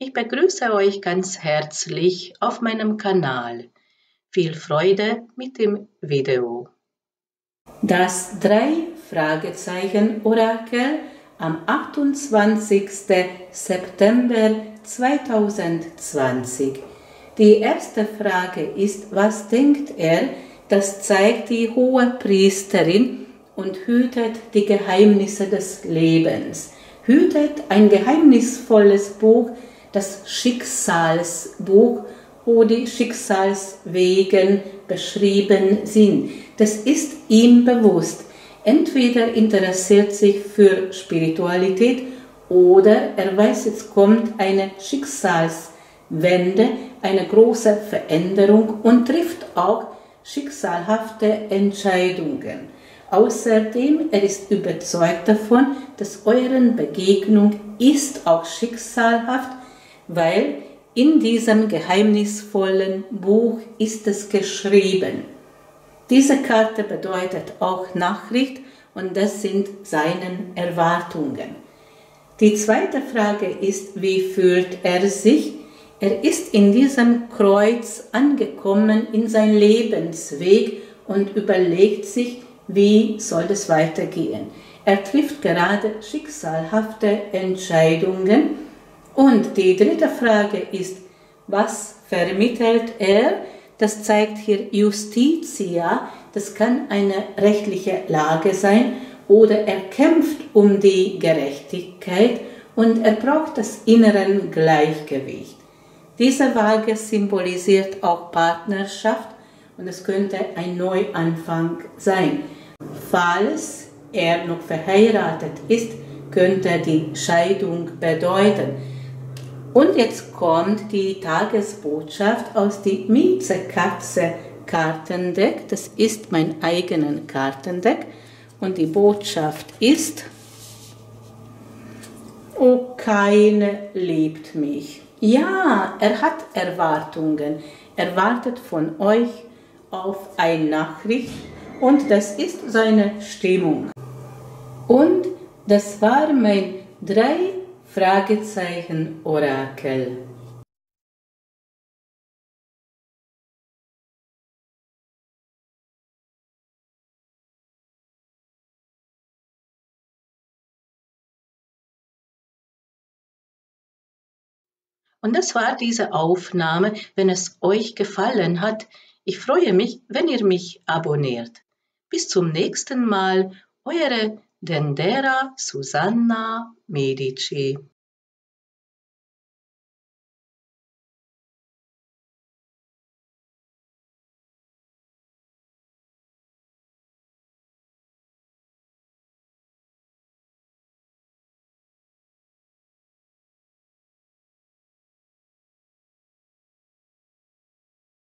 Ich begrüße euch ganz herzlich auf meinem Kanal. Viel Freude mit dem Video. Das drei Fragezeichen Orakel am 28. September 2020. Die erste Frage ist, was denkt er? Das zeigt die hohe Priesterin und hütet die Geheimnisse des Lebens. Hütet ein geheimnisvolles Buch, das Schicksalsbuch, wo die Schicksalswegen beschrieben sind. Das ist ihm bewusst. Entweder interessiert sich für Spiritualität oder er weiß, es kommt eine Schicksalswende, eine große Veränderung und trifft auch schicksalhafte Entscheidungen. Außerdem, er ist überzeugt davon, dass euren Begegnung ist auch schicksalhaft, weil in diesem geheimnisvollen Buch ist es geschrieben. Diese Karte bedeutet auch Nachricht und das sind seine Erwartungen. Die zweite Frage ist, wie fühlt er sich? Er ist in diesem Kreuz angekommen in sein Lebensweg und überlegt sich, wie soll es weitergehen. Er trifft gerade schicksalhafte Entscheidungen. Und die dritte Frage ist, was vermittelt er? Das zeigt hier Justitia. Das kann eine rechtliche Lage sein oder er kämpft um die Gerechtigkeit und er braucht das innere Gleichgewicht. Diese Waage symbolisiert auch Partnerschaft und es könnte ein Neuanfang sein. Falls er noch verheiratet ist, könnte die Scheidung bedeuten. Und jetzt kommt die Tagesbotschaft aus dem Miezekatze Kartendeck. Das ist mein eigenes Kartendeck. Und die Botschaft ist, oh, keine liebt mich. Ja, er hat Erwartungen. Er wartet von euch auf eine Nachricht und das ist seine Stimmung. Und das war mein drei Fragezeichen Orakel. Und das war diese Aufnahme. Wenn es euch gefallen hat, ich freue mich, wenn ihr mich abonniert. Bis zum nächsten Mal, eure Dendera Susanna Medici.